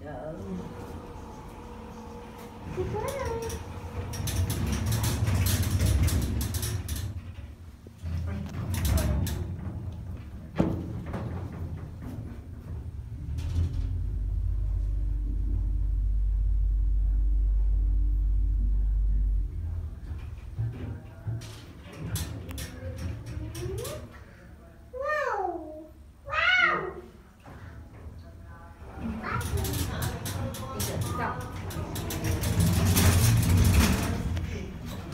Good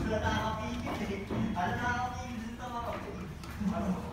Nakakapigil eh. Ano nakakapigil dito mga?